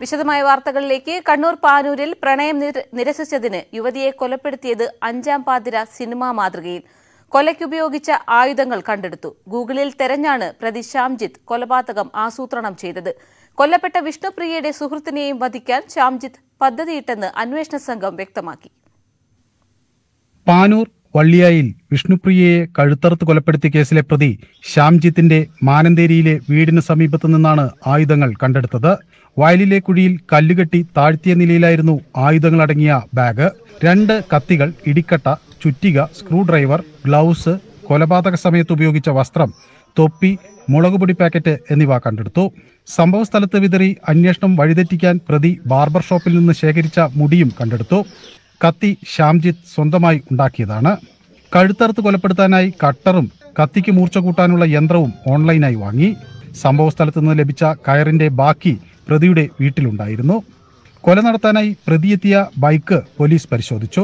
വിശദമായ വാർത്തകളിലേക്ക് കണ്ണൂർ പാനൂരിൽ പ്രണയം നിര- നിരസിച്ചതിന് യുവതിയെ കൊലപ്പെടുത്തിയത് അഞ്ചാം പാതിര സിനിമാ മാതൃകയിൽ. കൊലയ്ക്കുപയോഗിച്ച ആയുധങ്ങൾ കണ്ടെടുത്തു. ഗൂഗിളിൽ തെരഞ്ഞാണ് പ്രതി ശ്യാംജിത്ത് കൊലപാതകം ആസൂത്രണം ചെയ്തത്. കൊല്ലപ്പെട്ട വിഷ്ണുപ്രിയയുടെ സുഹൃത്തിനെയും വധിക്കാൻ ശ്യാംജിത്ത് പദ്ധതിയിട്ടെന്ന് അന്വേഷണ സംഘം വ്യക്തമാക്കി. പാനൂർ വള്ളിയായിൽ വിഷ്ണുപ്രിയയെ കഴുത്തറുത്ത് കൊലപ്പെടുത്തിയ കേസിലെ പ്രതി ശ്യാംജിത്തിന്റെ മാനന്തേരിയിലെ വീടിന് സമീപത്തു നിന്നാണ് ആയുധങ്ങൾ കണ്ടെടുത്തത്. വയലിലെ കുഴിയിൽ കല്ലുകെട്ടി താഴ്ത്തിയ നിലയിലായിരുന്നു ആയുധങ്ങളടങ്ങിയ ബാഗ്. രണ്ട് കത്തികൾ ഇടിക്കട്ട ചുറ്റിക സ്ക്രൂഡ്രൈവർ ഗ്ലൗസ് കൊലപാതക സമയത്ത് ഉപയോഗിച്ച വസ്ത്രം തൊപ്പി മുളകുപൊടി പാക്കറ്റ് എന്നിവ കണ്ടെടുത്തു. സംഭവ സ്ഥലത്ത് വിതറി അന്വേഷണം വഴിതെറ്റിക്കാൻ പ്രതി ബാർബർ ഷോപ്പിൽ നിന്ന് ശേഖരിച്ച മുടിയും കണ്ടെടുത്തു. കത്തി ശ്യാംജിത്ത് സ്വന്തമായി ഉണ്ടാക്കിയതാണ്. കഴുത്തറുത്ത് കൊലപ്പെടുത്താനായി കട്ടറും കത്തിക്ക് മൂർച്ച കൂട്ടാനുള്ള യന്ത്രവും ഓൺലൈനായി വാങ്ങി. സംഭവ സ്ഥലത്ത് നിന്ന് ലഭിച്ച കയറിന്റെ ബാക്കി പ്രതിയുടെ വീട്ടിലുണ്ടായിരുന്നു. കൊല നടത്താനായി പ്രതിയെത്തിയ ബൈക്ക് പോലീസ് പരിശോധിച്ചു.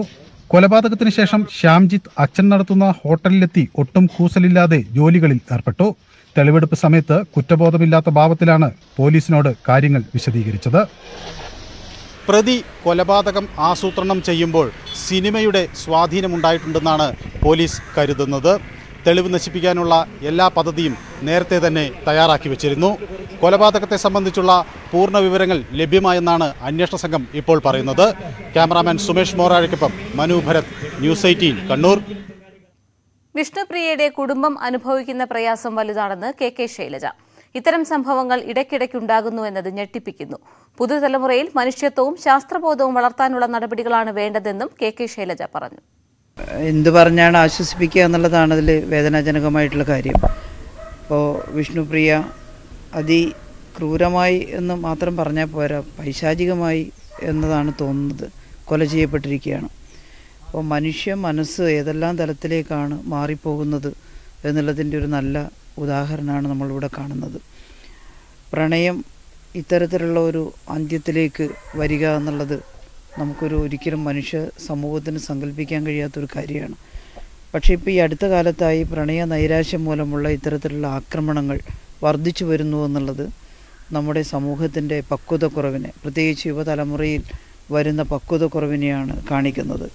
കൊലപാതകത്തിന് ശേഷം ശ്യാംജിത്ത് അച്ഛൻ നടത്തുന്ന ഹോട്ടലിലെത്തി ഒട്ടും കൂസലില്ലാതെ ജോലികളിൽ ഏർപ്പെട്ടു. തെളിവെടുപ്പ് സമയത്ത് കുറ്റബോധമില്ലാത്ത ഭാവത്തിലാണ് പോലീസിനോട് കാര്യങ്ങൾ വിശദീകരിച്ചത്. പ്രതി കൊലപാതകം ആസൂത്രണം ചെയ്യുമ്പോൾ സിനിമയുടെ സ്വാധീനമുണ്ടായിട്ടുണ്ടെന്നാണ് പോലീസ് കരുതുന്നത്. തെളിവ് നശിപ്പിക്കാനുള്ള എല്ലാ പദ്ധതിയും നേരത്തെ തന്നെ തയ്യാറാക്കി വെച്ചിരുന്നു. കൊലപാതകത്തെ സംബന്ധിച്ചുള്ള പൂർണ വിവരങ്ങൾ ലഭ്യമായെന്നാണ് അന്വേഷണ സംഘം ഇപ്പോൾ പറയുന്നത്. ക്യാമറാമാൻ സുമേഷ് മോറാഴയ്ക്കൊപ്പം മനു ഭരത് ന്യൂസ് എയ്റ്റീൻ കണ്ണൂർ. വിഷ്ണുപ്രിയയുടെ കുടുംബം അനുഭവിക്കുന്ന പ്രയാസം വലുതാണെന്ന് കെ കെ ശൈലജ. ഇത്തരം സംഭവങ്ങൾ ഇടയ്ക്കിടയ്ക്കുണ്ടാകുന്നു എന്നത് ഞെട്ടിപ്പിക്കുന്നു. പുതുതലമുറയിൽ മനുഷ്യത്വവും ശാസ്ത്രബോധവും വളർത്താനുള്ള നടപടികളാണ് വേണ്ടതെന്നും കെ കെ ശൈലജ പറഞ്ഞു. എന്ത് പറഞ്ഞാണ് ആശ്വസിപ്പിക്കുക എന്നുള്ളതാണ് അതിൽ വേദനാജനകമായിട്ടുള്ള കാര്യം. അപ്പോൾ വിഷ്ണുപ്രിയ അതി ക്രൂരമായി എന്ന് മാത്രം പറഞ്ഞാൽ പോരാ പൈശാചികമായി എന്നതാണ് തോന്നുന്നത് കൊല ചെയ്യപ്പെട്ടിരിക്കുകയാണ്. അപ്പോൾ മനുഷ്യ മനസ്സ് ഏതെല്ലാം തലത്തിലേക്കാണ് മാറിപ്പോകുന്നത് എന്നുള്ളതിന്റെ ഒരു നല്ല ഉദാഹരണമാണ് നമ്മളിവിടെ കാണുന്നത്. പ്രണയം ഇത്തരത്തിലുള്ള ഒരു അന്ത്യത്തിലേക്ക് വരിക എന്നുള്ളത് നമുക്കൊരു ഒരിക്കലും മനുഷ്യ സമൂഹത്തിന് സങ്കല്പിക്കാൻ കഴിയാത്തൊരു കാര്യമാണ്. പക്ഷേ ഇപ്പോൾ ഈ അടുത്ത കാലത്തായി പ്രണയ നൈരാശ്യം മൂലമുള്ള ഇത്തരത്തിലുള്ള ആക്രമണങ്ങൾ വർദ്ധിച്ചു വരുന്നു എന്നുള്ളത് നമ്മുടെ സമൂഹത്തിന്റെ പക്വതക്കുറവിനെ പ്രത്യേകിച്ച് യുവതലമുറയിൽ വരുന്ന പക്വതക്കുറവിനെയാണ് കാണിക്കുന്നത്.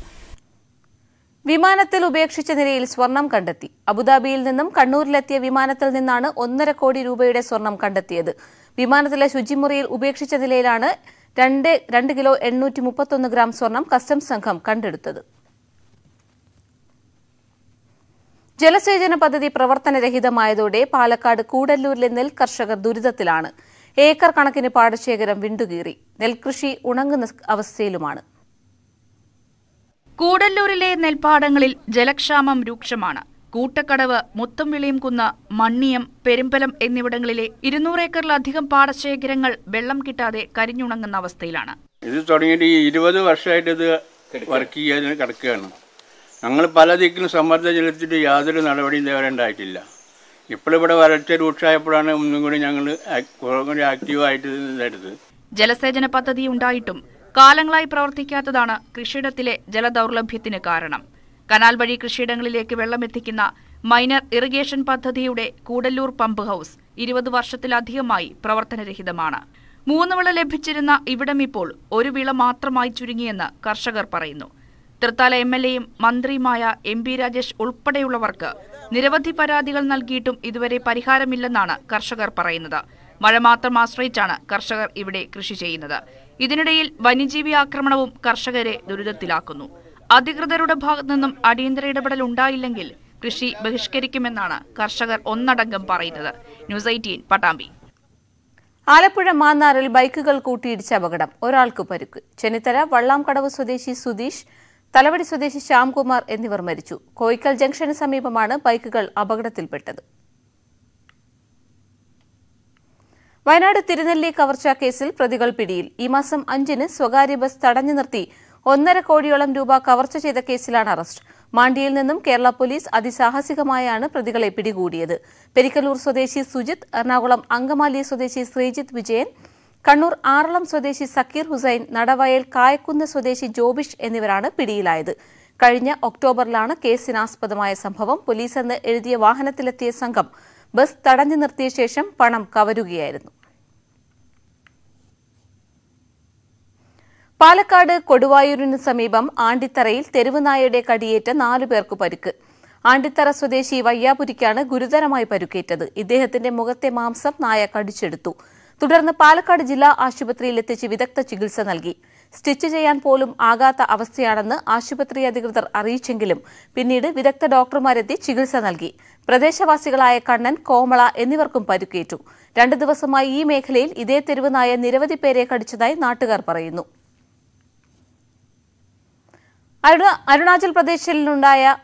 വിമാനത്തിൽ ഉപേക്ഷിച്ച നിലയിൽ സ്വർണം കണ്ടെത്തി. അബുദാബിയിൽ നിന്നും കണ്ണൂരിലെത്തിയ വിമാനത്തിൽ നിന്നാണ് ഒന്നര കോടി രൂപയുടെ സ്വർണം കണ്ടെത്തിയത്. വിമാനത്തിലെ ശുചിമുറിയിൽ ഉപേക്ഷിച്ച നിലയിലാണ് രണ്ട് രണ്ട് കിലോ എണ്ണൂറ്റി മുപ്പത്തൊന്ന് ഗ്രാം സ്വർണം കസ്റ്റംസ് സംഘം കണ്ടെടുത്തത്. ജലസേചന പദ്ധതി പ്രവർത്തനരഹിതമായതോടെ പാലക്കാട് കൂടല്ലൂരിലെ നെൽ കർഷകർ ദുരിതത്തിലാണ്. ഏക്കർ കണക്കിന് പാടശേഖരം വിണ്ടുകീറി. നെൽകൃഷി ഉണങ്ങുന്ന അവസ്ഥയിലുമാണ്. കൂടല്ലൂരിലെ നെൽപ്പാടങ്ങളിൽ ജലക്ഷാമം രൂക്ഷമാണ്. കൂട്ടക്കടവ് മുത്തംവിളിയും കുന്ന് മണ്ണിയം പെരുമ്പലം എന്നിവിടങ്ങളിലെ ഇരുന്നൂറ് ഏക്കറിലധികം പാടശേഖരങ്ങൾ വെള്ളം കിട്ടാതെ കരിഞ്ഞുണങ്ങുന്ന അവസ്ഥയിലാണ്. ഇത് തുടങ്ങിയിട്ട് ഈ ഇരുപത് വർഷമായിട്ട് ഇത് വർക്ക് ചെയ്യാൻ കിടക്കുകയാണ്. ഞങ്ങൾ പല ദിക്കിലും സമ്മർദ്ദം ചെലുത്തിയിട്ട് യാതൊരു നടപടിയും ഇതേവരെ ഉണ്ടായിട്ടില്ല. ഇപ്പോഴിവിടെ വരൾച്ച രൂക്ഷമായപ്പോഴാണ് ഒന്നും കൂടി ഞങ്ങൾ കൂടി ആക്റ്റീവായിട്ട് ജലസേചന പദ്ധതി ഉണ്ടായിട്ടും കാലങ്ങളായി പ്രവർത്തിക്കാത്തതാണ് കൃഷിയിടത്തിലെ ജലദൗർലഭ്യത്തിന് കാരണം. കനാൽ വഴി കൃഷിയിടങ്ങളിലേക്ക് വെള്ളമെത്തിക്കുന്ന മൈനർ ഇറിഗേഷൻ പദ്ധതിയുടെ കൂടല്ലൂർ പമ്പ് ഹൌസ് ഇരുപത് വർഷത്തിലധികമായി പ്രവർത്തനരഹിതമാണ്. മൂന്ന് വിള ലഭിച്ചിരുന്ന ഇവിടം ഇപ്പോൾ ഒരു വിള മാത്രമായി ചുരുങ്ങിയെന്ന് കർഷകർ പറയുന്നു. തൃത്താല എം എൽ എയും മന്ത്രിയുമായ എം പി രാജേഷ് ഉൾപ്പെടെയുള്ളവർക്ക് നിരവധി പരാതികൾ നൽകിയിട്ടും ഇതുവരെ പരിഹാരമില്ലെന്നാണ് കർഷകർ പറയുന്നത്. മഴ മാത്രം ആശ്രയിച്ചാണ് കർഷകർ ഇവിടെ കൃഷി ചെയ്യുന്നത്. ഇതിനിടയിൽ വന്യജീവി ആക്രമണവും കർഷകരെ ദുരിതത്തിലാക്കുന്നു. അധികൃതരുടെ ഭാഗത്തു നിന്നും അടിയന്തര ഇടപെടൽ ഉണ്ടായില്ലെങ്കിൽ കൃഷി ബഹിഷ്കരിക്കുമെന്നാണ് കർഷകർ ഒന്നടങ്കം പറയുന്നത്. News eighteen Pattambi. ആലപ്പുഴ മാന്നാറിൽ ബൈക്കുകൾ കൂട്ടിയിടിച്ച അപകടം. ഒരാൾക്ക് പരുക്ക്. ചെന്നിത്തല വള്ളാംകടവ് സ്വദേശി സുധീഷ് തലവടി സ്വദേശി ശ്യാംകുമാർ എന്നിവർ മരിച്ചു. കോയിക്കൽ ജംഗ്ഷന് സമീപമാണ് ബൈക്കുകൾ അപകടത്തിൽപ്പെട്ടത്. വയനാട് തിരുനെല്ലി കവർച്ചാ കേസിൽ പ്രതികൾ പിടിയിൽ. ഈ മാസം അഞ്ചിന് സ്വകാര്യ ബസ് തടഞ്ഞു നിർത്തി ഒന്നര കോടിയോളം രൂപ കവർച്ച ചെയ്ത കേസിലാണ് അറസ്റ്റ്. മാണ്ടിയിൽ നിന്നും കേരള പോലീസ് അതിസാഹസികമായാണ് പ്രതികളെ പിടികൂടിയത്. പെരിക്കലൂർ സ്വദേശി സുജിത് എറണാകുളം അങ്കമാലി സ്വദേശി ശ്രീജിത്ത് വിജയൻ കണ്ണൂർ ആറളം സ്വദേശി സക്കീർ ഹുസൈൻ നടവയൽ കായക്കുന്ന് സ്വദേശി ജോബിഷ് എന്നിവരാണ് പിടിയിലായത്. കഴിഞ്ഞ ഒക്ടോബറിലാണ് കേസിനാസ്പദമായ സംഭവം പോലീസെന്ന് എഴുതിയ വാഹനത്തിലെത്തിയ സംഘം ബസ് തടഞ്ഞു നിർത്തിയ ശേഷം പണം കവരുകയായിരുന്നു. പാലക്കാട് കൊടുവായൂരിന് സമീപം ആണ്ടിത്തറയിൽ തെരുവുനായയുടെ കടിയേറ്റ നാലു പേർക്ക് പരുക്ക്. ആണ്ടിത്തറ സ്വദേശി വയ്യാപുരിക്കാണ് ഗുരുതരമായി പരുക്കേറ്റത്. ഇദ്ദേഹത്തിന്റെ മുഖത്തെ മാംസം നായ കടിച്ചെടുത്തു. തുടർന്ന് പാലക്കാട് ജില്ലാ ആശുപത്രിയിൽ എത്തിച്ച് വിദഗ്ധ ചികിത്സ നൽകി. സ്റ്റിച്ച് ചെയ്യാൻ പോലും ആകാത്ത അവസ്ഥയാണെന്ന് ആശുപത്രി അധികൃതർ അറിയിച്ചെങ്കിലും പിന്നീട് വിദഗ്ധ ഡോക്ടർമാരെത്തി ചികിത്സ നൽകി. പ്രദേശവാസികളായ കണ്ണൻ കോമള എന്നിവർക്കും പരുക്കേറ്റു. രണ്ടു ദിവസമായി ഈ മേഖലയിൽ ഇതേ തെരുവുനായ നിരവധി പേരെ കടിച്ചതായി നാട്ടുകാർ പറയുന്നു. അരുണാചൽ പ്രദേശിലുണ്ടായ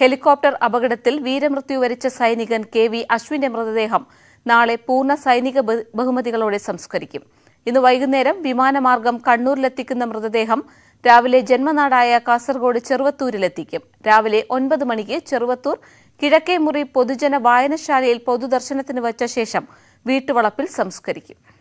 ഹെലികോപ്റ്റർ അപകടത്തിൽ വീരമൃത്യു വരിച്ച സൈനികൻ കെ വി അശ്വിന്റെ മൃതദേഹം നാളെ പൂർണ സൈനിക ബഹു- ബഹുമതികളോടെ സംസ്കരിക്കും. ഇന്ന് വൈകുന്നേരം വിമാനമാർഗം കണ്ണൂരിലെത്തിക്കുന്ന മൃതദേഹം രാവിലെ ജന്മനാടായ കാസർഗോഡ് ചെറുവത്തൂരിലെത്തിക്കും. രാവിലെ ഒൻപത് മണിക്ക് ചെറുവത്തൂർ കിഴക്കേമുറി പൊതുജന വായനശാലയിൽ പൊതുദർശനത്തിന് വച്ച ശേഷം വീട്ടുവളപ്പിൽ സംസ്കരിക്കും.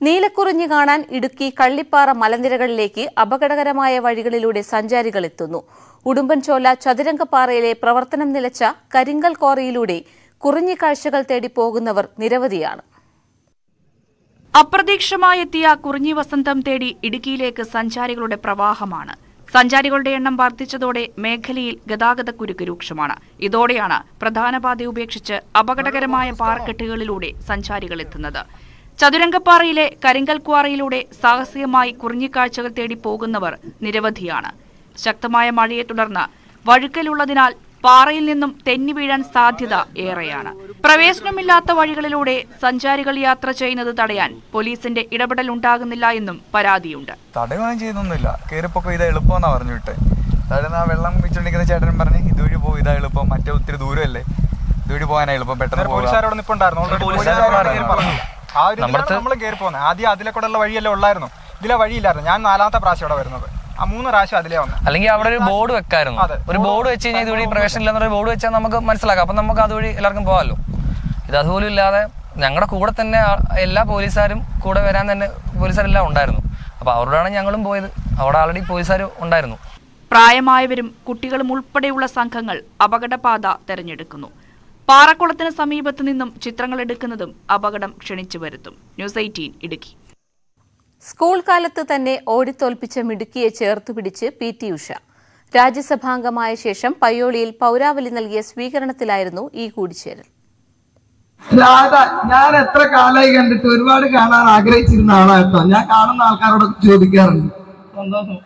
നീലക്കുറിഞ്ഞി കാണാൻ ഇടുക്കി കള്ളിപ്പാറ മലനിരകളിലേക്ക് അപകടകരമായ വഴികളിലൂടെ സഞ്ചാരികൾ എത്തുന്നു. ഉടുമ്പൻചോല ചതുരംഗപ്പാറയിലെ പ്രവർത്തനം നിലച്ച കരിങ്കൽ കോറിയിലൂടെ കുറിഞ്ഞി കാഴ്ചകൾ തേടി പോകുന്നവർ നിരവധിയാണ്. അപ്രതീക്ഷിതമായെത്തിയ കുറിഞ്ഞി വസന്തം തേടി ഇടുക്കിയിലേക്ക് സഞ്ചാരികളുടെ പ്രവാഹമാണ്. സഞ്ചാരികളുടെ എണ്ണം വർദ്ധിച്ചതോടെ മേഖലയിൽ ഗതാഗതക്കുരുക്ക് രൂക്ഷമാണ്. ഇതോടെയാണ് പ്രധാന പാത ഉപേക്ഷിച്ച് അപകടകരമായ പാറക്കെട്ടുകളിലൂടെ സഞ്ചാരികൾ എത്തുന്നത്. ചതുരംഗപ്പാറയിലെ കരിങ്കൽ ക്വാറിയിലൂടെ സാഹസികമായി കുറിഞ്ഞിക്കാഴ്ചകൾ തേടി പോകുന്നവർ നിരവധിയാണ്. ശക്തമായ മഴയെ തുടർന്ന് വഴുക്കലുള്ളതിനാൽ പാറയിൽ നിന്നും തെന്നി വീഴാൻ സാധ്യത ഏറെയാണ്. പ്രവേശനമില്ലാത്ത വഴികളിലൂടെ സഞ്ചാരികൾ യാത്ര ചെയ്യുന്നത് തടയാൻ പോലീസിന്റെ ഇടപെടൽ ഉണ്ടാകുന്നില്ല എന്നും പരാതിയുണ്ട്. തടയുകയും ചെയ്യുന്നൊന്നുമില്ല. കയറിപ്പൊക്കെ ഇതാ എളുപ്പമെന്നാ പറഞ്ഞു വിട്ടെ തടയുന്ന വെള്ളം വെച്ചോണ്ടിരിക്കുന്ന ചേട്ടൻ പറഞ്ഞ് ഇതുവഴി പോകും ഇതാ എളുപ്പം. മറ്റേ ഒത്തിരി ദൂരമല്ലേ? ഇതുവഴി പോകാനാ എളുപ്പം. പെട്ടെന്ന് പോലീസുകാരോട് നിപ്പുണ്ടായിരുന്നു ആ ഒരു നമ്മൾ കയറി പോകുന്നത്. ആദ്യം അതിലെ കൂടെ ഉള്ള വഴിയല്ലേ ഉള്ളായിരുന്നു. ഇതിലെ വഴിയില്ലായിരുന്നു. ഞാൻ നാലാമത്തെ പ്രാവശ്യം ഇവിടെ വരുന്നത്. ആ മൂന്ന് പ്രാവശ്യം അതിലേ വന്നു. അല്ലെങ്കിൽ അവിടെ ഒരു ബോർഡ് വെക്കായിരുന്നു. ഒരു ബോർഡ് വെച്ച് കഴിഞ്ഞാൽ ഇതുവഴി പ്രവേശനം ഇല്ലെന്നൊരു ബോർഡ് വെച്ചാൽ നമുക്ക് മനസ്സിലാക്കാം. അപ്പം നമുക്ക് അതുവഴി എല്ലാവർക്കും പോകാമല്ലോ. ഇത് അതുപോലും ഇല്ലാതെ ഞങ്ങളുടെ കൂടെ തന്നെ എല്ലാ പോലീസുകാരും കൂടെ വരാൻ തന്നെ പോലീസുകാരെല്ലാം ഉണ്ടായിരുന്നു. അപ്പോൾ അവരോടാണ് ഞങ്ങളും പോയത്. അവിടെ ആൾറെഡി പോലീസുകാർ ഉണ്ടായിരുന്നു. പ്രായമായവരും കുട്ടികളും ഉൾപ്പെടെയുള്ള സംഘങ്ങൾ അപകടപാത തെരഞ്ഞെടുക്കുന്നു. പാറക്കുളത്തിന് സമീപത്തു നിന്നും ചിത്രങ്ങൾ എടുക്കുന്നതും അപകടം ക്ഷണിച്ചു വരുത്തും. News eighteen Idukki. സ്കൂൾ കാലത്ത് തന്നെ ഓടിത്തോൽപ്പിച്ച മിടുക്കിയെ ചേർത്തുപിടിച്ച് പി ടി ഉഷ. രാജ്യസഭാംഗമായ ശേഷം പയ്യോളിയിൽ പൗരാവലി നൽകിയ സ്വീകരണത്തിലായിരുന്നു ഈ കൂടിച്ചേരൽ. രാധ ഞാൻ എത്ര കാലമായി കണ്ടിട്ട് ഒരുപാട് കാണാൻ ആഗ്രഹിച്ചിരുന്ന ആളാ കേട്ടോ ഞാൻ കാണുന്ന ആൾക്കാരോടൊക്കെ ചോദിക്കാറുണ്ട്. സന്തോഷം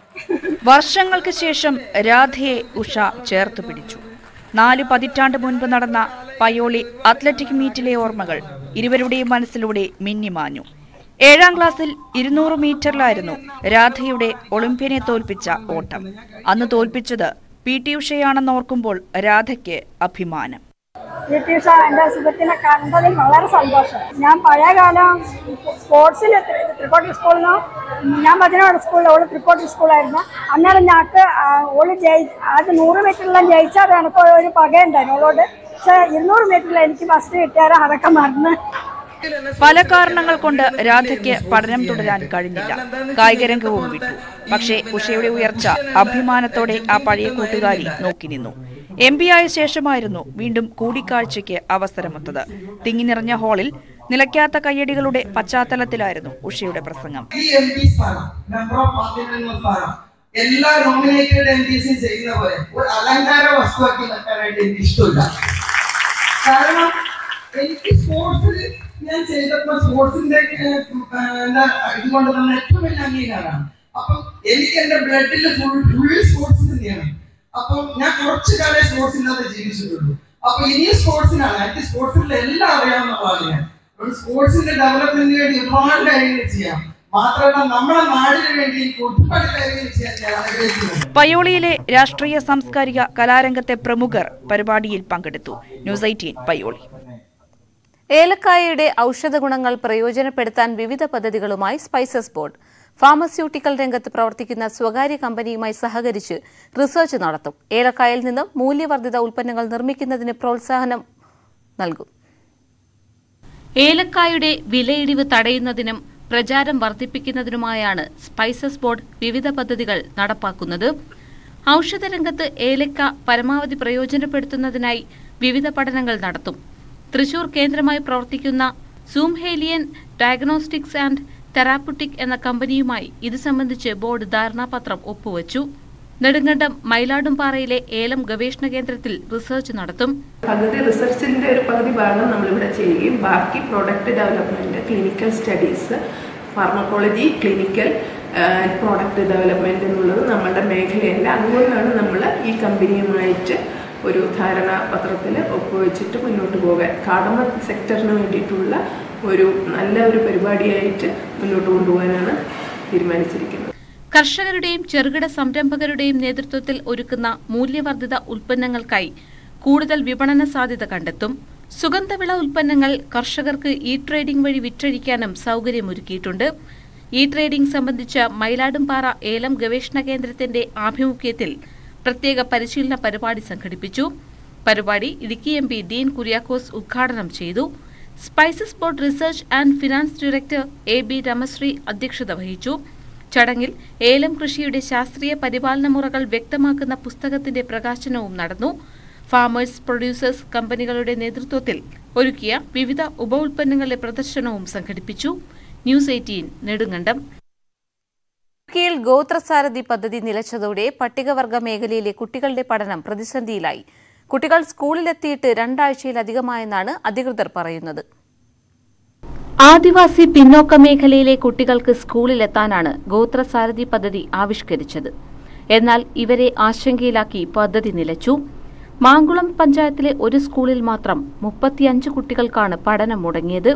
വർഷങ്ങൾക്ക് ശേഷം രാധയെ ഉഷ ചേർത്ത് പിടിച്ചു. നാല് പതിറ്റാണ്ട് മുൻപ് നടന്ന പയോളി അത്ലറ്റിക് മീറ്റിലെ ഓർമ്മകൾ ഇരുവരുടെയും മനസ്സിലൂടെ മിന്നിമാഞ്ഞു. ഏഴാം ക്ലാസ്സിൽ ഇരുന്നൂറ് മീറ്ററിലായിരുന്നു രാധയുടെ ഒളിമ്പ്യനെ തോൽപ്പിച്ച ഓട്ടം. അന്ന് തോൽപ്പിച്ചത് പി ടി ഉഷയാണെന്ന് ഓർക്കുമ്പോൾ രാധയ്ക്ക് അഭിമാനം. പി ടി ഉഷ എന്റെ സുഖത്തിനെ കണ്ടതിൽ വളരെ സന്തോഷം. ഞാൻ പഴയ കാലം സ്പോർട്സിൽ തൃക്കോട്ടൂർ സ്കൂളിൽ നിന്ന് ഞാൻ ഭജനവാട് സ്കൂളിൽ ഓൾ തൃക്കോട്ടൂർ സ്കൂളായിരുന്നു. അന്നേരം ഞങ്ങൾക്ക് ഓൾ ജയി ആദ്യം നൂറ് മീറ്ററിലും ജയിച്ചാൽ എനിക്ക് ഒരു പകയുണ്ടായിരുന്നു ഓളോട്. പക്ഷെ ഇരുന്നൂറ് മീറ്ററിൽ എനിക്ക് ഫസ്റ്റ് കിട്ടിയാൽ അതൊക്കെ മറന്ന്. പല കാരണങ്ങൾ കൊണ്ട് രാധയ്ക്ക് പഠനം തുടരാൻ കഴിഞ്ഞില്ല. കായികരംഗവും വിട്ടു. പക്ഷേ ഉഷയുടെ ഉയർച്ച അഭിമാനത്തോടെ ആ പഴയ കൂട്ടുകാരി നോക്കി നിന്നു. എം പി ആയ ശേഷമായിരുന്നു വീണ്ടും കൂടിക്കാഴ്ചയ്ക്ക് അവസരമൊത്തത്. തിങ്ങി നിറഞ്ഞ ഹാളിൽ നിലയ്ക്കാത്ത കയ്യടികളുടെ പശ്ചാത്തലത്തിലായിരുന്നു ഉഷയുടെ പ്രസംഗം. എല്ലാ നോമിനേറ്റഡ് എം പിസും ചെയ്യുന്ന പോലെ ഒരു അലങ്കാര വസ്തുവാക്കി നിൽക്കാനായിട്ട് എനിക്ക് ഇഷ്ടമില്ല. കാരണം എനിക്ക് സ്പോർട്സിൽ ഞാൻ ചെയ്തപ്പോൾ സ്പോർട്സിന്റെ എന്താ ഇതുകൊണ്ട് തന്നെ ഏറ്റവും വലിയ അംഗീകാരമാണ്. അപ്പം എനിക്ക് എന്റെ ബ്ലഡിൽ ഫുൾ ഫുൾ സ്പോർട്സ് തന്നെയാണ്. അപ്പം ഞാൻ കുറച്ചു കാലേ സ്പോർട്സ് ഇല്ലാതെ ജീവിച്ചിട്ടുള്ളൂ. അപ്പൊ ഇനിയും സ്പോർട്സിനാണ്. എനിക്ക് സ്പോർട്സിൽ എല്ലാം അറിയാവുന്ന ആളാണ് ഞാൻ. സ്പോർട്സിന്റെ ഡെവലപ്മെന്റിന് വേണ്ടി ഒരുപാട് കാര്യങ്ങൾ ചെയ്യാം. പയോളിയിലെ രാഷ്ട്രീയ സാംസ്കാരിക കലാരംഗത്തെ പ്രമുഖർ പരിപാടിയിൽ പങ്കെടുത്തു. News eighteen Payyoli. ഏലക്കായയുടെ ഔഷധ ഗുണങ്ങൾ പ്രയോജനപ്പെടുത്താൻ വിവിധ പദ്ധതികളുമായി സ്പൈസസ് ബോർഡ്. ഫാർമസ്യൂട്ടിക്കൽ രംഗത്ത് പ്രവർത്തിക്കുന്ന സ്വകാര്യ കമ്പനിയുമായി സഹകരിച്ച് റിസർച്ച് നടത്തും. ഏലക്കായിൽ നിന്നും മൂല്യവർദ്ധിത ഉൽപ്പന്നങ്ങൾ നിർമ്മിക്കുന്നതിന് പ്രോത്സാഹനം നൽകും. ഏലക്കായുടെ വിലയിടിവ് തടയുന്നതിനും പ്രചാരം വർദ്ധിപ്പിക്കുന്നതിനുമായാണ് സ്പൈസസ് ബോർഡ് വിവിധ പദ്ധതികൾ നടപ്പാക്കുന്നത്. ഔഷധരംഗത്ത് ഏലക്ക പരമാവധി പ്രയോജനപ്പെടുത്തുന്നതിനായി വിവിധ പഠനങ്ങൾ നടത്തും. തൃശൂർ കേന്ദ്രമായി പ്രവർത്തിക്കുന്ന സൂംഹേലിയൻ ഡയഗ്നോസ്റ്റിക്സ് ആൻഡ് തെറാപ്പുട്ടിക് എന്ന കമ്പനിയുമായി ഇത് സംബന്ധിച്ച് ബോർഡ് ധാരണാപത്രം ഒപ്പുവച്ചു. നെടുങ്കണ്ടം മൈലാടുംപാറയിലെ ഏലം ഗവേഷണ കേന്ദ്രത്തിൽ റിസർച്ച് നടത്തും. പകുതി റിസർച്ചിന്റെ ഒരു പകുതി ഭാഗം നമ്മളിവിടെ ചെയ്യുകയും ബാക്കി product development clinical studies pharmacology clinical product development എന്നുള്ളത് നമ്മളുടെ മേഖലയല്ല. അതുകൊണ്ടാണ് നമ്മൾ ഈ കമ്പനിയുമായിട്ട് ഒരു ധാരണാപത്രത്തിൽ ഒപ്പുവെച്ചിട്ട് മുന്നോട്ട് പോകാൻ. കാർഡമ സെക്ടറിന് വേണ്ടിയിട്ടുള്ള ഒരു നല്ല ഒരു പരിപാടിയായിട്ട് മുന്നോട്ട് കൊണ്ടുപോകാനാണ് തീരുമാനിച്ചിരിക്കുന്നത്. കർഷകരുടെയും ചെറുകിട സംരംഭകരുടെയും നേതൃത്വത്തിൽ ഒരുക്കുന്ന മൂല്യവർദ്ധിത ഉൽപ്പന്നങ്ങൾക്കായി കൂടുതൽ വിപണന സാധ്യത കണ്ടെത്തും. സുഗന്ധവിള ഉൽപ്പന്നങ്ങൾ കർഷകർക്ക് ഇ ട്രേഡിംഗ് വഴി വിറ്റഴിക്കാനും സൗകര്യമൊരുക്കിയിട്ടുണ്ട്. ഇ ട്രേഡിംഗ് സംബന്ധിച്ച മയിലാടുംപാറ ഏലം ഗവേഷണ കേന്ദ്രത്തിന്റെ ആഭിമുഖ്യത്തിൽ പ്രത്യേക പരിശീലന പരിപാടി സംഘടിപ്പിച്ചു. പരിപാടി ഇടുക്കി എം ഡീൻ കുര്യാക്കോസ് ഉദ്ഘാടനം ചെയ്തു. Spices Board research and finance director A B Ramasree അധ്യക്ഷത വഹിച്ചു. ചടങ്ങിൽ ഏലം കൃഷിയുടെ ശാസ്ത്രീയ പരിപാലന മുറകൾ വ്യക്തമാക്കുന്ന പുസ്തകത്തിന്റെ പ്രകാശനവും നടന്നു. ഫാമേഴ്സ് പ്രൊഡ്യൂസേഴ്സ് കമ്പനികളുടെ നേതൃത്വത്തിൽ ഒരുക്കിയ വിവിധ ഉപ ഉൽപ്പന്നങ്ങളുടെ പ്രദർശനവും സംഘടിപ്പിച്ചു. News eighteen Nedumkandam. ഇടുക്കിയിൽ ഗോത്രസാരഥി പദ്ധതി നിലച്ചതോടെ പട്ടികവർഗ മേഖലയിലെ കുട്ടികളുടെ പഠനം പ്രതിസന്ധിയിലായി. കുട്ടികൾ സ്കൂളിലെത്തിയിട്ട് രണ്ടാഴ്ചയിലധികമായെന്നാണ് അധികൃതർ പറയുന്നത്. ആദിവാസി പിന്നോക്ക മേഖലയിലെ കുട്ടികൾക്ക് സ്കൂളിലെത്താനാണ് ഗോത്രസാരഥി പദ്ധതി ആവിഷ്കരിച്ചത്. എന്നാൽ ഇവരെ ആശങ്കയിലാക്കി പദ്ധതി നിലച്ചു. മാങ്കുളം പഞ്ചായത്തിലെ ഒരു സ്കൂളിൽ മാത്രം മുപ്പത്തിയഞ്ച് കുട്ടികൾക്കാണ് പഠനം മുടങ്ങിയത്.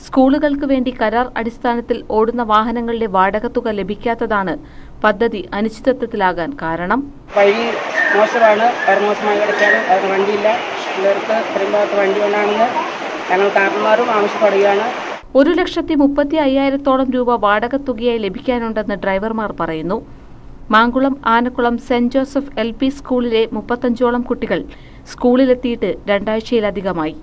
സ്കൂളുകൾക്ക് വേണ്ടി കരാർ അടിസ്ഥാനത്തിൽ ഓടുന്ന വാഹനങ്ങളുടെ വാടക തുക ലഭിക്കാത്തതാണ് പദ്ധതി അനിശ്ചിതത്വത്തിലാകാൻ കാരണം. വഴി മോശമാണ്. പരമോശമായി കിടക്കുകയാണ് അതിന് വണ്ടിയില്ല. പിള്ളേർക്ക് വരുമ്പോഴത്തെ വണ്ടി കൊണ്ടാണെന്ന് ഞങ്ങൾ കാരണന്മാരും ആവശ്യപ്പെടുകയാണ്. ഒരു ലക്ഷത്തി മുപ്പത്തി അയ്യായിരത്തോളം രൂപ വാടക തുകയായി ലഭിക്കാനുണ്ടെന്ന് ഡ്രൈവർമാർ പറയുന്നു. Mankulam Anakulam saint Joseph L P സ്കൂളിലെ മുപ്പത്തഞ്ചോളം കുട്ടികൾ സ്കൂളിലെത്തിയിട്ട് രണ്ടാഴ്ചയിലധികമായി.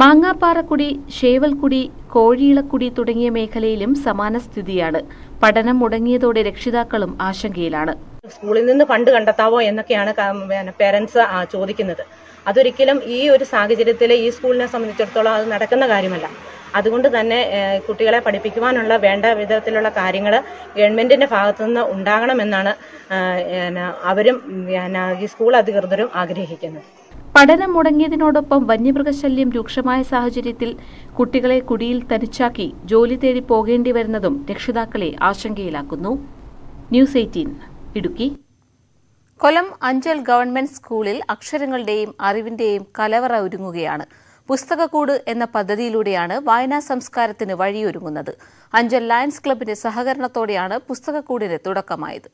മാങ്ങാപ്പാറക്കുടി ഷേവൽക്കുടി കോഴിയിളക്കുടി തുടങ്ങിയ മേഖലയിലും സമാന സ്ഥിതിയാണ്. പഠനം മുടങ്ങിയതോടെ രക്ഷിതാക്കളും ആശങ്കയിലാണ്. സ്കൂളിൽ നിന്ന് ഫണ്ട് കണ്ടെത്താവോ എന്നൊക്കെയാണ് പേരൻസ് ചോദിക്കുന്നത്. അതൊരിക്കലും ഈ ഒരു സാഹചര്യത്തിൽ ഈ സ്കൂളിനെ സംബന്ധിച്ചിടത്തോളം അത് നടക്കുന്ന കാര്യമല്ല. അതുകൊണ്ട് തന്നെ കുട്ടികളെ പഠിപ്പിക്കുവാനുള്ള വേണ്ട വിധത്തിലുള്ള കാര്യങ്ങൾ ഗവൺമെന്റിന്റെ ഭാഗത്തുനിന്ന് ഉണ്ടാകണമെന്നാണ് അവരും ഈ സ്കൂൾ അധികൃതരും ആഗ്രഹിക്കുന്നത്. പഠനം മുടങ്ങിയതിനോടൊപ്പം വന്യമൃഗശല്യം രൂക്ഷമായ സാഹചര്യത്തിൽ കുട്ടികളെ കുടിയിൽ തനിച്ചാക്കി ജോലി തേടി പോകേണ്ടി വരുന്നതും രക്ഷിതാക്കളെ ആശങ്കയിലാക്കുന്നു. News eighteen Idukki. Kollam Anchal government സ്കൂളിൽ അക്ഷരങ്ങളുടെയും അറിവിന്റെയും കലവറ ഒരുങ്ങുകയാണ്. പുസ്തകക്കൂട് എന്ന പദ്ധതിയിലൂടെയാണ് വായനാ സംസ്കാരത്തിന് വഴിയൊരുങ്ങുന്നത്. അഞ്ചൽ ലയൺസ് ക്ലബിന്റെ സഹകരണത്തോടെയാണ് പുസ്തകക്കൂടിന് തുടക്കമായത്.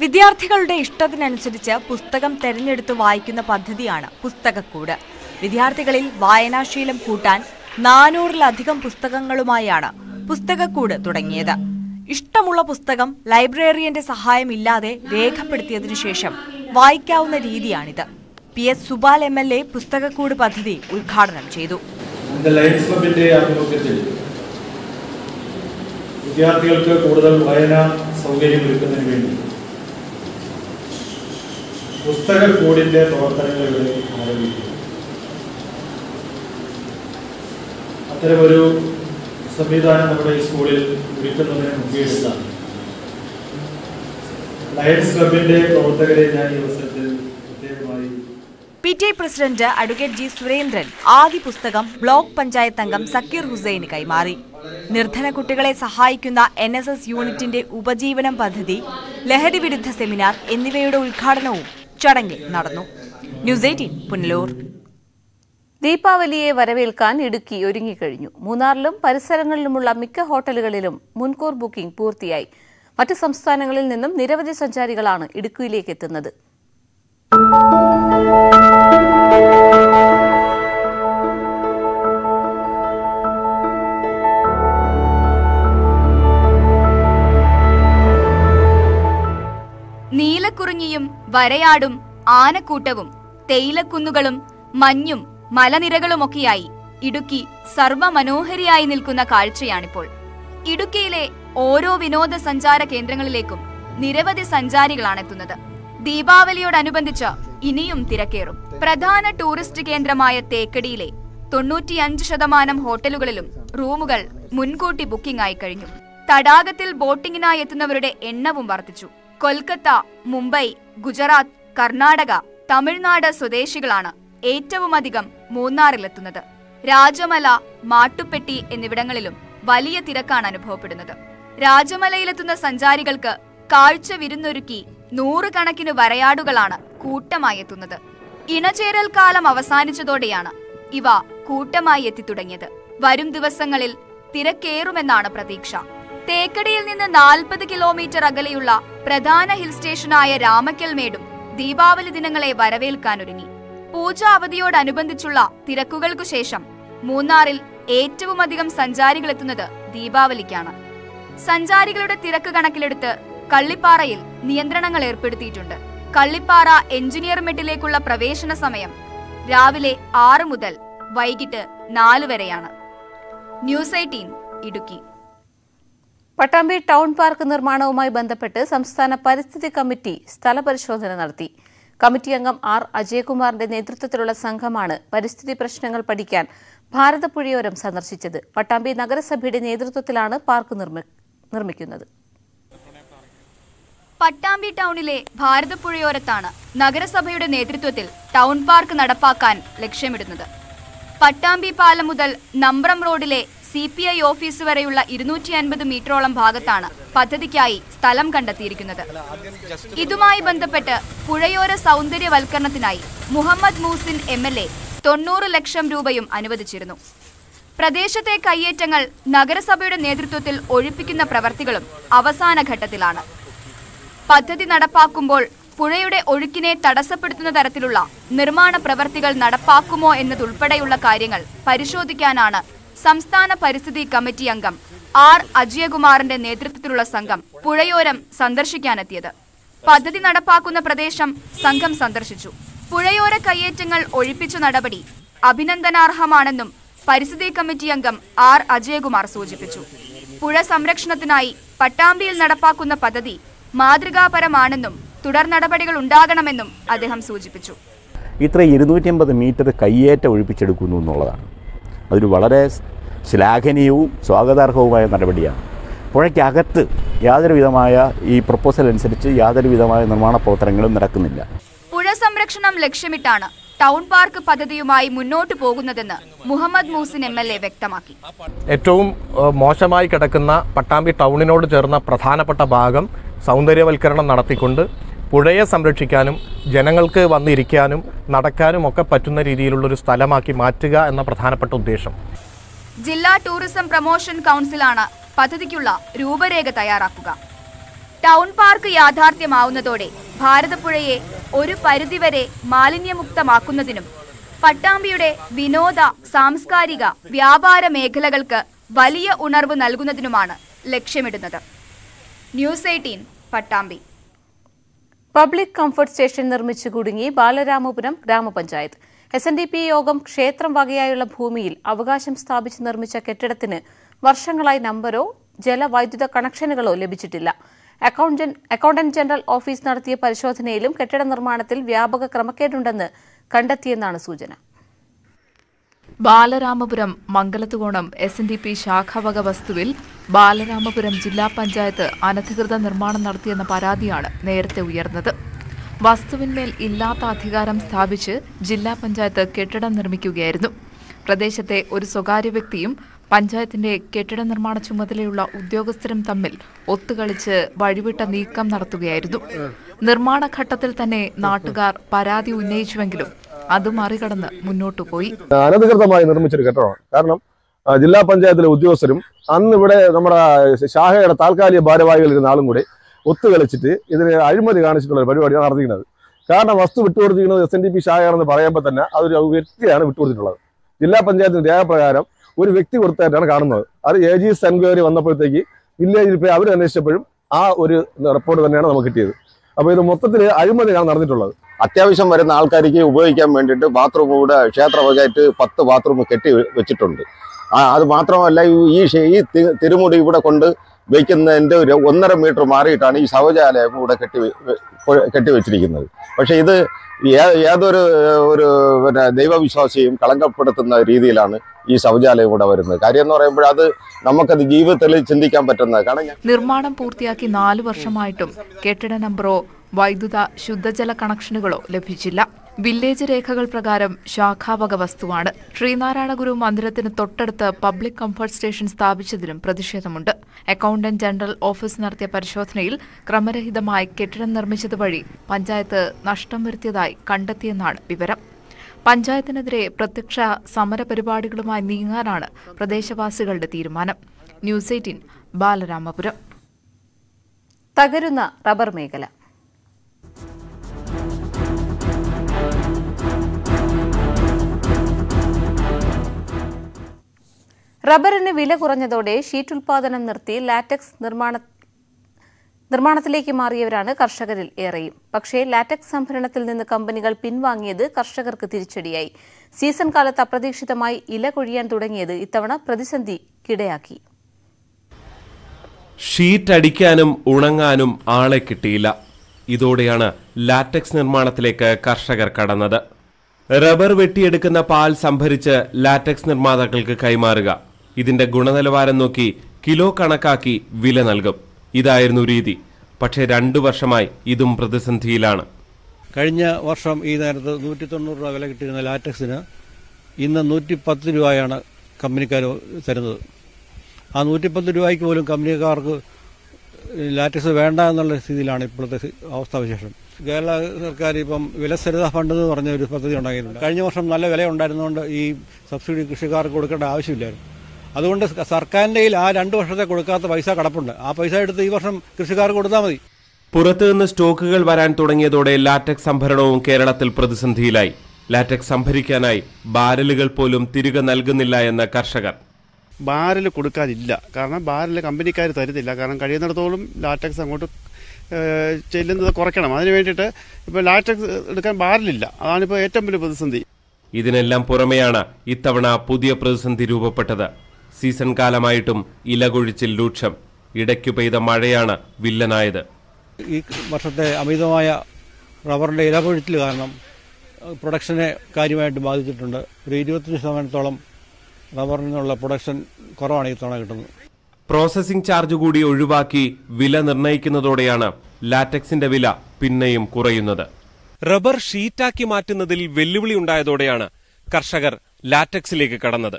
വിദ്യാർത്ഥികളുടെ ഇഷ്ടത്തിനനുസരിച്ച് പുസ്തകം തെരഞ്ഞെടുത്ത് വായിക്കുന്ന പദ്ധതിയാണ് പുസ്തകക്കൂട്. വിദ്യാർത്ഥികളിൽ വായനാശീലം കൂട്ടാൻ നാനൂറിലധികം പുസ്തകങ്ങളുമായാണ് പുസ്തകക്കൂട് തുടങ്ങിയത്. ഇഷ്ടമുള്ള പുസ്തകം ലൈബ്രറിയന്റെ സഹായമില്ലാതെ രേഖപ്പെടുത്തിയതിനു ശേഷം വായിക്കാവുന്ന രീതിയാണിത്. P. S. Subal M. L. A പുസ്തകക്കൂട് പദ്ധതി ഉദ്ഘാടനം ചെയ്തു. വിദ്യാർത്ഥികൾക്ക് കൂടുതൽ വായനാ സൗകര്യം ഒരുക്കുന്നതിന് വേണ്ടി പുസ്തക കൂടിന്റെ പ്രവർത്തനങ്ങൾ ഇവിടെ ആരംഭിക്കുന്നു. അത്തരമൊരു സംവിധാനം നമ്മുടെ ഈ സ്കൂളിൽ ഒരുക്കുന്നതിന് മുഖ്യമാണ് ലയൺസ് ക്ലബിന്റെ പ്രവർത്തകരെ ഞാൻ ഈ അവസരത്തിൽ പ്രത്യേകമായി P T I president advocate G Surendran ആദ്യ പുസ്തകം ബ്ലോക്ക് പഞ്ചായത്ത് അംഗം സക്കീർ ഹുസൈന് കൈമാറി. നിർധന കുട്ടികളെ സഹായിക്കുന്ന എൻ എസ് എസ് യൂണിറ്റിന്റെ ഉപജീവനം പദ്ധതി ലഹരി വിരുദ്ധ സെമിനാർ എന്നിവയുടെ ഉദ്ഘാടനവും ചടങ്ങിൽ നടന്നു. News eighteen Punalur. ദീപാവലിയെ വരവേൽക്കാൻ ഇടുക്കി ഒരുങ്ങിക്കഴിഞ്ഞു. മൂന്നാറിലും പരിസരങ്ങളിലുമുള്ള മിക്ക ഹോട്ടലുകളിലും മുൻകൂർ ബുക്കിംഗ് പൂർത്തിയായി. മറ്റ് സംസ്ഥാനങ്ങളിൽ നിന്നും നിരവധി സഞ്ചാരികളാണ് ഇടുക്കിയിലേക്ക് എത്തുന്നത്. നീലക്കുറിഞ്ഞിയും വരയാടും ആനക്കൂട്ടവും തേയിലക്കുന്നുകളും മഞ്ഞും മലനിരകളുമൊക്കെയായി ഇടുക്കി സർവമനോഹരിയായി നിൽക്കുന്ന കാഴ്ചയാണിപ്പോൾ. ഇടുക്കിയിലെ ഓരോ വിനോദസഞ്ചാര കേന്ദ്രങ്ങളിലേക്കും നിരവധി സഞ്ചാരികളാണ് സഞ്ചാരികളാണെത്തുന്നത്. ദീപാവലിയോടനുബന്ധിച്ച് ഇനിയും തിരക്കേറും. പ്രധാന ടൂറിസ്റ്റ് കേന്ദ്രമായ തേക്കടിയിലെ തൊണ്ണൂറ്റിയഞ്ച് ശതമാനം ഹോട്ടലുകളിലും റൂമുകൾ മുൻകൂട്ടി ബുക്കിംഗ് ആയി കഴിഞ്ഞു. തടാകത്തിൽ ബോട്ടിങ്ങിനായി എത്തുന്നവരുടെ എണ്ണവും വർദ്ധിച്ചു. കൊൽക്കത്ത മുംബൈ ഗുജറാത്ത് കർണാടക തമിഴ്നാട് സ്വദേശികളാണ് ഏറ്റവുമധികം മൂന്നാറിലെത്തുന്നത്. രാജമല മാട്ടുപ്പെട്ടി എന്നിവിടങ്ങളിലും വലിയ തിരക്കാണ് അനുഭവപ്പെടുന്നത്. രാജമലയിലെത്തുന്ന സഞ്ചാരികൾക്ക് കാഴ്ച വിരുന്നൊരുക്കി നൂറുകണക്കിന് വരയാടുകളാണ് കൂട്ടമായി എത്തുന്നത്. ഇണചേരൽ കാലം അവസാനിച്ചതോടെയാണ് ഇവ കൂട്ടമായി എത്തിത്തുടങ്ങിയത്. വരും ദിവസങ്ങളിൽ തിരക്കേറുമെന്നാണ് പ്രതീക്ഷ. തേക്കടിയിൽ നിന്ന് നാൽപ്പത് കിലോമീറ്റർ അകലെയുള്ള പ്രധാന ഹിൽ സ്റ്റേഷനായ രാമക്കൽമേടും ദീപാവലി ദിനങ്ങളെ വരവേൽക്കാനൊരുങ്ങി. പൂജ അവധിയോടനുബന്ധിച്ചുള്ള തിരക്കുകൾക്കു ശേഷം മൂന്നാറിൽ ഏറ്റവുമധികം സഞ്ചാരികൾ എത്തുന്നത് ദീപാവലിക്കാണ്. സഞ്ചാരികളുടെ തിരക്ക് കണക്കിലെടുത്ത് കള്ളിപ്പാറയിൽ നിയന്ത്രണങ്ങൾ ഏർപ്പെടുത്തിയിട്ടുണ്ട്. കള്ളിപ്പാറ എഞ്ചിനീയർ മെഡിലേക്കുള്ള പ്രവേശന സമയം രാവിലെ ആറ് മുതൽ വൈകിട്ട് നാല് വരെയാണ്. News eighteen Idukki. Pattambi town park നിർമ്മാണവുമായി ബന്ധപ്പെട്ട് സംസ്ഥാന പരിസ്ഥിതി കമ്മിറ്റി സ്ഥലപരിശോധന നടത്തി. കമ്മിറ്റി അംഗം ആർ അജയകുമാറിന്റെ നേതൃത്വത്തിലുള്ള സംഘമാണ് പരിസ്ഥിതി പ്രശ്നങ്ങൾ പഠിക്കാൻ ഭാരതപ്പുഴയോരം സന്ദർശിച്ചത്. പട്ടാമ്പി നഗരസഭയുടെ നേതൃത്വത്തിലാണ് പാർക്ക് നിർമ്മി- നിർമ്മിക്കുന്നത്. പട്ടാമ്പി ടൗണിലെ ഭാരതപ്പുഴയോരത്താണ് നഗരസഭയുടെ നേതൃത്വത്തിൽ ടൗൺ പാർക്ക് നടപ്പാക്കാൻ ലക്ഷ്യമിടുന്നത്. പട്ടാമ്പി പാലം മുതൽ നമ്പ്രം റോഡിലെ സി പി ഐ ഓഫീസ് വരെയുള്ള ഇരുന്നൂറ്റി അൻപത് മീറ്ററോളം ഭാഗത്താണ് പദ്ധതിക്കായി സ്ഥലം കണ്ടെത്തിയിരിക്കുന്നത്. ഇതുമായി ബന്ധപ്പെട്ട് പുഴയോര സൗന്ദര്യവൽക്കരണത്തിനായി Muhammad Muhsin M L A തൊണ്ണൂറ് ലക്ഷം രൂപയും അനുവദിച്ചിരുന്നു. പ്രദേശത്തെ കയ്യേറ്റങ്ങൾ നഗരസഭയുടെ നേതൃത്വത്തിൽ ഒഴിപ്പിക്കുന്ന പ്രവർത്തികളും അവസാന ഘട്ടത്തിലാണ്. പദ്ധതി നടപ്പാക്കുമ്പോൾ പുഴയുടെ ഒഴുക്കിനെ തടസ്സപ്പെടുത്തുന്ന തരത്തിലുള്ള നിർമ്മാണ പ്രവർത്തികൾ നടപ്പാക്കുമോ എന്നതുൾപ്പെടെയുള്ള കാര്യങ്ങൾ പരിശോധിക്കാനാണ് സംസ്ഥാന പരിസ്ഥിതി കമ്മിറ്റി അംഗം ആർ. അജയകുമാറിന്റെ നേതൃത്വത്തിലുള്ള സംഘം പുഴയോരം സന്ദർശിക്കാനെത്തിയത്. പദ്ധതി നടപ്പാക്കുന്ന പ്രദേശം സംഘം സന്ദർശിച്ചു. പുഴയോര കയ്യേറ്റങ്ങൾ ഒഴിപ്പിച്ച നടപടി അഭിനന്ദനാർഹമാണെന്നും പരിസ്ഥിതി കമ്മിറ്റി അംഗം ആർ. അജയകുമാർ സൂചിപ്പിച്ചു. പുഴ സംരക്ഷണത്തിനായി പട്ടാമ്പിയിൽ നടപ്പാക്കുന്ന പദ്ധതി മാതൃകാപരമാണെന്നും തുടർ നടപടികൾ ഉണ്ടാകണമെന്നും അദ്ദേഹം സൂചിപ്പിച്ചു. ഇത്ര ഇരുന്നൂറ്റി അമ്പത് മീറ്റർ കയ്യേറ്റം ഒഴിപ്പിച്ചെടുക്കുന്നു എന്നുള്ളതാണ്. അതൊരു വളരെ ശ്ലാഘനീയവും സ്വാഗതാർഹവുമായ നടപടിയാണ്. പുഴയ്ക്കകത്ത് യാതൊരു വിധമായ ഈ പ്രപ്പോസൽ അനുസരിച്ച് യാതൊരു വിധമായ നിർമ്മാണ പ്രവർത്തനങ്ങളും നടക്കുന്നില്ല. പുഴ സംരക്ഷണം ലക്ഷ്യമിട്ടാണ് ടൗൺ പാർക്ക് പദ്ധതിയുമായി മുന്നോട്ട് പോകുന്നതെന്ന് Muhammad Muhsin M L A വ്യക്തമാക്കി. ഏറ്റവും മോശമായി കിടക്കുന്ന പട്ടാമ്പി ടൗണിനോട് ചേർന്ന പ്രധാനപ്പെട്ട ഭാഗം സൗന്ദര്യവൽക്കരണം നടത്തിക്കൊണ്ട് പുഴയെ സംരക്ഷിക്കാനും ജനങ്ങൾക്ക് വന്നിരിക്കാനും നടക്കാനും ഒക്കെ പറ്റുന്ന രീതിയിലുള്ള ഒരു സ്ഥലമാക്കി മാറ്റുക എന്ന പ്രധാനപ്പെട്ട ഉദ്ദേശം. ജില്ലാ ടൂറിസം പ്രൊമോഷൻ കൗൺസിലാണ് പദ്ധതിക്കുള്ള രൂപരേഖ തയ്യാറാക്കുക. ടൗൺ പാർക്ക് യാഥാർത്ഥ്യമാവുന്നതോടെ ഭാരതപ്പുഴയെ ഒരു പരിധിവരെ മാലിന്യമുക്തമാക്കുന്നതിനും പട്ടാമ്പിയുടെ വിനോദ സാംസ്കാരിക വ്യാപാര മേഖലകൾക്ക് വലിയ ഉണർവ് നൽകുന്നതിനുമാണ് ലക്ഷ്യമിടുന്നത്. News eighteen Pattambi. Public comfort station നിർമ്മിച്ചു കുടുങ്ങി ബാലരാമപുരം ഗ്രാമപഞ്ചായത്ത്. എസ് എൻ ഡി പി യോഗം ക്ഷേത്രം വകയായുള്ള ഭൂമിയിൽ അവകാശം സ്ഥാപിച്ച് നിർമ്മിച്ച കെട്ടിടത്തിന് വർഷങ്ങളായി നമ്പരോ ജലവൈദ്യുത കണക്ഷനുകളോ ലഭിച്ചിട്ടില്ല. അക്കൗണ്ടന്റ് ജനറൽ ഓഫീസ് നടത്തിയ പരിശോധനയിലും കെട്ടിട നിർമ്മാണത്തിൽ വ്യാപക ക്രമക്കേടുണ്ടെന്ന് കണ്ടെത്തിയെന്നാണ് സൂചന. Balaramapuram Mangalathukonam S N D P ശാഖാവക വസ്തുവിൽ ബാലരാമപുരം ജില്ലാ പഞ്ചായത്ത് അനധികൃത നിർമ്മാണം നടത്തിയെന്ന പരാതിയാണ് നേരത്തെ ഉയർന്നത്. വസ്തുവിന്മേൽ ഇല്ലാത്ത അധികാരം സ്ഥാപിച്ച് ജില്ലാ പഞ്ചായത്ത് കെട്ടിടം നിർമ്മിക്കുകയായിരുന്നു. പ്രദേശത്തെ ഒരു സ്വകാര്യ വ്യക്തിയും പഞ്ചായത്തിന്റെ കെട്ടിട നിർമ്മാണ ചുമതലയുള്ള ഉദ്യോഗസ്ഥരും തമ്മിൽ ഒത്തുകളിച്ച് വഴിവിട്ട നീക്കം നടത്തുകയായിരുന്നു. നിർമ്മാണ ഘട്ടത്തിൽ തന്നെ നാട്ടുകാർ പരാതി ഉന്നയിച്ചുവെങ്കിലും അത് മറികടന്ന് മുന്നോട്ടു പോയി അനധികൃതമായി നിർമ്മിച്ചൊരു കെട്ടിടമാണ്. കാരണം ജില്ലാ പഞ്ചായത്തിലെ ഉദ്യോഗസ്ഥരും അന്ന് ഇവിടെ നമ്മുടെ ശാഖയുടെ താൽക്കാലിക ഭാരവാഹികൾ ഇരുന്ന ആളും കൂടി ഒത്തുകളിച്ചിട്ട് ഇതിന് അഴിമതി കാണിച്ചിട്ടുള്ള ഒരു പരിപാടിയാണ് നടത്തിക്കുന്നത് കാരണം വസ്തു വിട്ടുകൊടുത്തിരിക്കുന്നത് എസ് എൻ ഡി പി ശാഖയാണെന്ന് പറയുമ്പോൾ തന്നെ അതൊരു വ്യക്തിയാണ് വിട്ടുകൊടുത്തിട്ടുള്ളത്. ജില്ലാ പഞ്ചായത്തിന്റെ രേഖപ്രകാരം ഒരു വ്യക്തി കൊടുത്തായിട്ടാണ് കാണുന്നത്. അത് എ ജി എൻക്വയറി വന്നപ്പോഴത്തേക്ക് വില്ലേജിൽ പോയി അവർ അന്വേഷിച്ചപ്പോഴും ആ ഒരു റിപ്പോർട്ട് തന്നെയാണ് നമുക്ക് കിട്ടിയത്. അപ്പോൾ ഇത് മൊത്തത്തിൽ അഴിമതിയാണ് നടന്നിട്ടുള്ളത്. അത്യാവശ്യം വരുന്ന ആൾക്കാർക്ക് ഉപയോഗിക്കാൻ വേണ്ടിയിട്ട് ബാത്റൂം കൂടെ ക്ഷേത്ര വകയായിട്ട് പത്ത് ബാത്റൂം കെട്ടി വെച്ചിട്ടുണ്ട്. അത് മാത്രമല്ല ഈ- ഈ തിരുമുടി ഇവിടെ കൊണ്ട് വയ്ക്കുന്നതിന്റെ ഒരു ഒന്നര മീറ്റർ മാറിയിട്ടാണ് ഈ ശൗചാലയം ഇവിടെ കെട്ടി കെട്ടിവെച്ചിരിക്കുന്നത് പക്ഷേ ഇത് ഏതൊരു ഒരു പിന്നെ ദൈവവിശ്വാസിയും കളങ്കപ്പെടുത്തുന്ന രീതിയിലാണ് ഈ ശൗചാലയം ഇവിടെ വരുന്നത്. കാര്യം എന്ന് പറയുമ്പോൾ അത് നമുക്കത് ജീവിതത്തിൽ ചിന്തിക്കാൻ പറ്റുന്നത്. കാരണം നിർമ്മാണം പൂർത്തിയാക്കി നാല് വർഷമായിട്ടും കെട്ടിട നമ്പറോ വൈദ്യുത ശുദ്ധജല കണക്ഷനുകളോ ലഭിച്ചില്ല. വില്ലേജ് രേഖകൾ പ്രകാരം ശാഖാവക വസ്തുവാണ് ശ്രീനാരായണ ഗുരു മന്ദിരത്തിന് തൊട്ടടുത്ത് പബ്ലിക് കംഫർട്ട് സ്റ്റേഷൻ സ്ഥാപിച്ചതിലും പ്രതിഷേധമുണ്ട്. അക്കൌണ്ടന്റ് ജനറൽ ഓഫീസ് നടത്തിയ പരിശോധനയിൽ ക്രമരഹിതമായി കെട്ടിടം നിർമ്മിച്ചതുവഴി പഞ്ചായത്ത് നഷ്ടം വരുത്തിയതായി കണ്ടെത്തിയെന്നാണ് വിവരം. പഞ്ചായത്തിനെതിരെ പ്രത്യക്ഷ സമരപരിപാടികളുമായി നീങ്ങാനാണ് പ്രദേശവാസികളുടെ തീരുമാനം. News eighteen Balaramapuram. തകരുന്ന റബ്ബർ മേഖല. റബ്ബറിന് വില കുറഞ്ഞതോടെ ഷീറ്റ് ഉൽപാദനം നിർത്തി ലാറ്റക്സ് നിർമ്മാണ നിർമ്മാണത്തിലേക്ക് മാറിയവരാണ് കർഷകരിൽ ഏറെയും. പക്ഷേ ലാറ്റക്സ് സംഭരണത്തിൽ നിന്ന് കമ്പനികൾ പിൻവാങ്ങിയത് കർഷകർക്ക് തിരിച്ചടിയായി. സീസൺ കാലത്ത് അപ്രതീക്ഷിതമായി ഇല കൊഴിയാൻ തുടങ്ങിയത് ഇത്തവണ പ്രതിസന്ധി കിടയാക്കി. ഷീറ്റ് അടിക്കാനും ഉണങ്ങാനും ആളെ കിട്ടിയില്ല. ഇതോടെയാണ് ലാറ്റക്സ് നിർമ്മാണത്തിലേക്ക് കർഷകർ കടന്നത്. റബ്ബർ വെട്ടിയെടുക്കുന്ന പാൽ സംഭരിച്ച് ലാറ്റക്സ് നിർമ്മാതാക്കൾക്ക് കൈമാറുക. ഇതിന്റെ ഗുണനിലവാരം നോക്കി കിലോ കണക്കാക്കി വില നൽകും. ഇതായിരുന്നു രീതി. പക്ഷേ രണ്ടു വർഷമായി ഇതും പ്രതിസന്ധിയിലാണ്. കഴിഞ്ഞ വർഷം ഈ നേരത്ത് നൂറ്റി തൊണ്ണൂറ് രൂപ വില കിട്ടിയിരുന്ന ലാറ്റക്സിന് ഇന്ന് നൂറ്റി പത്ത് രൂപയാണ് കമ്പനിക്കാർ തരുന്നത്. ആ നൂറ്റിപ്പത്ത് രൂപയ്ക്ക് പോലും കമ്പനിക്കാർക്ക് ലാറ്റക്സ് വേണ്ട എന്നുള്ള സ്ഥിതിയിലാണ് ഇപ്പോഴത്തെ അവസ്ഥ വിശേഷം കേരള സർക്കാർ ഇപ്പം വിലസ്ഥിരത ഫണ്ട് എന്ന് പറഞ്ഞ ഒരു പദ്ധതി ഉണ്ടാക്കിയിട്ടുണ്ട്. കഴിഞ്ഞ വർഷം നല്ല വില ഉണ്ടായിരുന്നതുകൊണ്ട് ഈ സബ്സിഡി കൃഷിക്കാർക്ക് കൊടുക്കേണ്ട ആവശ്യമില്ലായിരുന്നു. അതുകൊണ്ട് സർക്കാരിന്റെ സർക്കാരിന്റെ കയ്യിൽ ആ രണ്ട് വർഷത്തെ കൊടുക്കാത്ത പൈസ കടപ്പുണ്ട്. ആ പൈസ എടുത്ത് ഈ വർഷം കൃഷിക്കാർക്ക് കൊടുത്താൽ മതി. പുറത്തുനിന്ന് സ്റ്റോക്കുകൾ വരാൻ തുടങ്ങിയതോടെ ലാറ്റക് സംഭരണവും കേരളത്തിൽ പ്രതിസന്ധിയിലായി. ലാറ്റക് സംഭരിക്കാനായി ബാരലുകൾ പോലും തിരികെ നൽകുന്നില്ല എന്ന കർഷകർ. ബാരൽ കൊടുക്കാനില്ല. കാരണം ബാരൽ കമ്പനിക്കാർ തരുന്നില്ല. കാരണം കഴിയുന്നിടത്തോളം ലാറ്റക്സ് അങ്ങോട്ട് ചെല്ലുന്നത് കുറയ്ക്കണം. അതിന് വേണ്ടിയിട്ട് ഇപ്പോൾ ലാറ്റക്സ് എടുക്കാൻ ബാരലില്ല. അതാണിപ്പോൾ ഏറ്റവും വലിയ പ്രതിസന്ധി. ഇതിനെല്ലാം പുറമെയാണ് ഇത്തവണ പുതിയ പ്രതിസന്ധി രൂപപ്പെട്ടത്. സീസൺ കാലമായിട്ടും ഇലകൊഴിച്ചിൽ രൂക്ഷം. ഇടയ്ക്കു പെയ്ത മഴയാണ് വില്ലനായത്. ഈ വർഷത്തെ അമിതമായ റബ്ബറിന്റെ ഇലപൊഴിച്ചിൽ കാരണം പ്രൊഡക്ഷനെ കാര്യമായിട്ട് ബാധിച്ചിട്ടുണ്ട്. ഒരു ഇരുപത്തഞ്ച് ശതമാനത്തോളം റബ്ബറിൽ നിന്നുള്ള പ്രൊഡക്ഷൻ കുറവാണ് ഈ തവണ കിട്ടുന്നത്. പ്രോസസിംഗ് ചാർജ് കൂടി ഒഴിവാക്കി വില നിർണയിക്കുന്നതോടെയാണ് ലാറ്റക്സിന്റെ വില പിന്നെയും കുറയുന്നത്. റബ്ബർ ഷീറ്റാക്കി മാറ്റുന്നതിൽ വെല്ലുവിളി ഉണ്ടായതോടെയാണ് കർഷകർ ലാറ്റക്സിലേക്ക് കടന്നത്.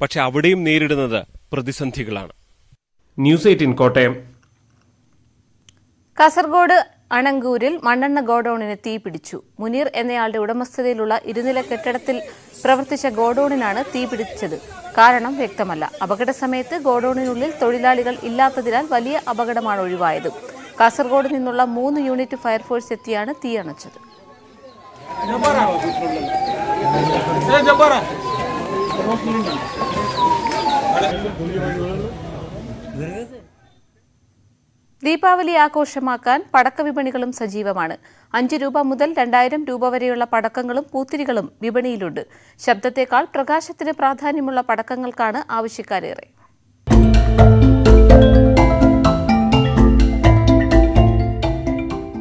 പക്ഷെ അവിടെയും നേരിടുന്നത് പ്രതിസന്ധികളാണ്. News eighteen Kottayam. കാസർഗോഡ് അണങ്കൂരിൽ മണ്ണെണ്ണ ഗോഡൌണിന് തീ പിടിച്ചു. മുനീർ എന്നയാളുടെ ഉടമസ്ഥതയിലുള്ള ഇരുനില കെട്ടിടത്തിൽ പ്രവർത്തിച്ച ഗോഡൌണിനാണ് തീ പിടിച്ചത്. കാരണം വ്യക്തമല്ല. അപകട സമയത്ത് ഗോഡൌണിനുള്ളിൽ തൊഴിലാളികൾ ഇല്ലാത്തതിനാൽ വലിയ അപകടമാണ് ഒഴിവായത്. കാസർഗോഡ് നിന്നുള്ള മൂന്ന് യൂണിറ്റ് ഫയർഫോഴ്സ് എത്തിയാണ് തീ അണച്ചത്. ദീപാവലി ആഘോഷമാക്കാൻ പടക്ക വിപണികളും സജീവമാണ്. അഞ്ച് രൂപ മുതൽ രണ്ടായിരം രൂപ വരെയുള്ള പടക്കങ്ങളും പൂത്തിരികളും വിപണിയിലുണ്ട്. ശബ്ദത്തേക്കാൾ പ്രകാശത്തിന് പ്രാധാന്യമുള്ള പടക്കങ്ങൾക്കാണ് ആവശ്യക്കാരേറെ.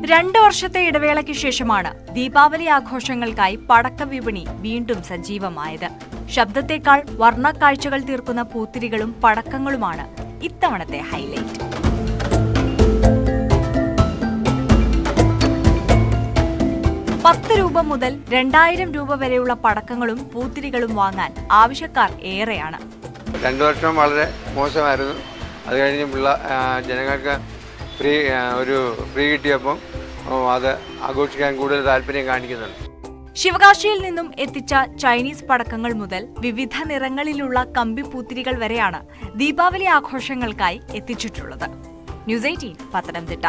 രണ്ട് വർഷത്തെ ഇടവേളയ്ക്ക് ശേഷമാണ് ദീപാവലി ആഘോഷങ്ങൾക്കായി പടക്ക വിപണി വീണ്ടും സജീവമായത്. ശബ്ദത്തേക്കാൾ വർണക്കാഴ്ചകൾ തീർക്കുന്ന പൂത്തിരികളും പടക്കങ്ങളുമാണ് ഇത്തവണത്തെ ഹൈലൈറ്റ്. പത്ത് രൂപ മുതൽ രണ്ടായിരം രൂപ വരെയുള്ള പടക്കങ്ങളും പൂത്തിരികളും വാങ്ങാൻ ആവശ്യക്കാർ ഏറെയാണ്. രണ്ടു വർഷം വളരെ മോശമായിരുന്നു. അത് കഴിഞ്ഞ് ജനങ്ങൾക്ക് ഫ്രീ ഒരു ഫ്രീ കിട്ടിയപ്പം അത് ആഘോഷിക്കാൻ കൂടുതൽ താല്പര്യം കാണിക്കുന്നുണ്ട്. ശിവകാശിയിൽ നിന്നും എത്തിച്ച ചൈനീസ് പടക്കങ്ങൾ മുതൽ വിവിധ നിറങ്ങളിലുള്ള കമ്പിപ്പൂത്തിരികൾ വരെയാണ് ദീപാവലി ആഘോഷങ്ങൾക്കായി എത്തിച്ചിട്ടുള്ളത്. News eighteen Pathanamthitta.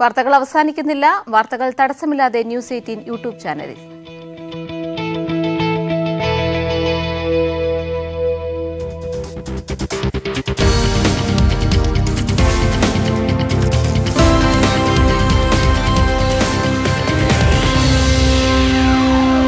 വാർത്തകൾ അവസാനിക്കുന്നില്ല. വാർത്തകൾ തടസ്സമില്ലാതെ ന്യൂസ് എയ്റ്റീൻ യൂട്യൂബ് ചാനലിൽ.